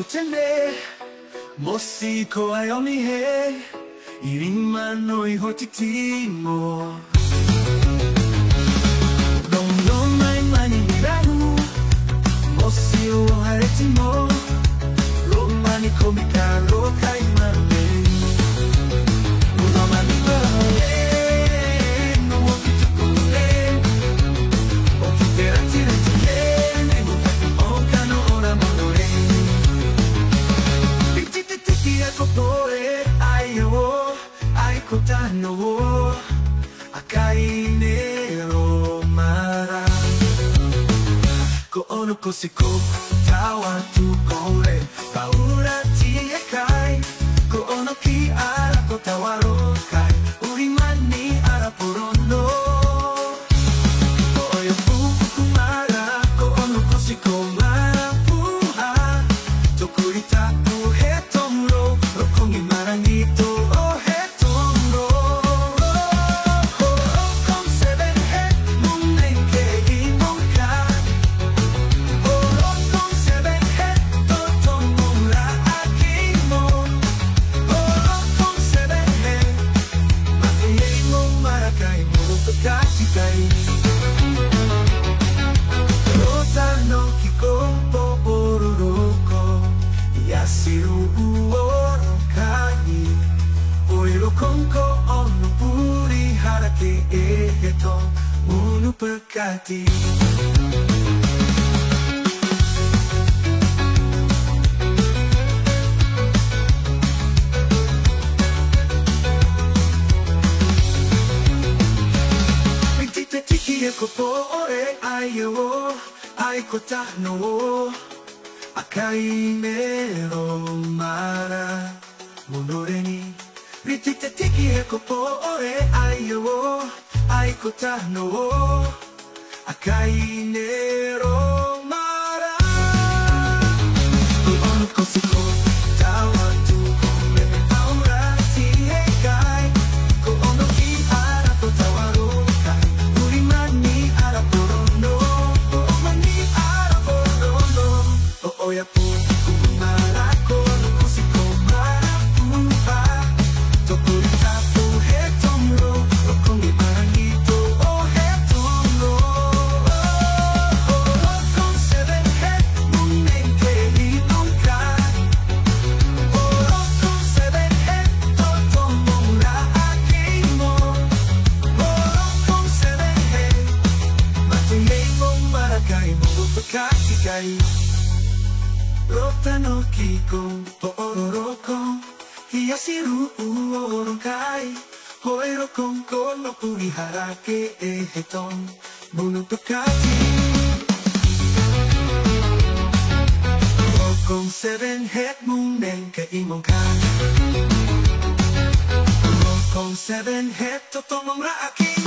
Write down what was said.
tutende Mosiko aioni he Irinmanoi hotitimo Kutano akainero mara. Ko ono kosiko tawa tu kore paura Oirokong ko ono puri harake eheto Munu pagkati Mentite tiki e kopo ore ai o ai kota no akai nero mara monore ni Mentite tiki e kopo ore ai o ai kota no akai nero mong marakay mo Pagkakikay Rota no kikong Poororokong Hiyasiru uorokai Hoirokong kono puriharake ehetong Buno pagkaki Rokong seven head munen ka imong kan Rokong seven head totomong raaki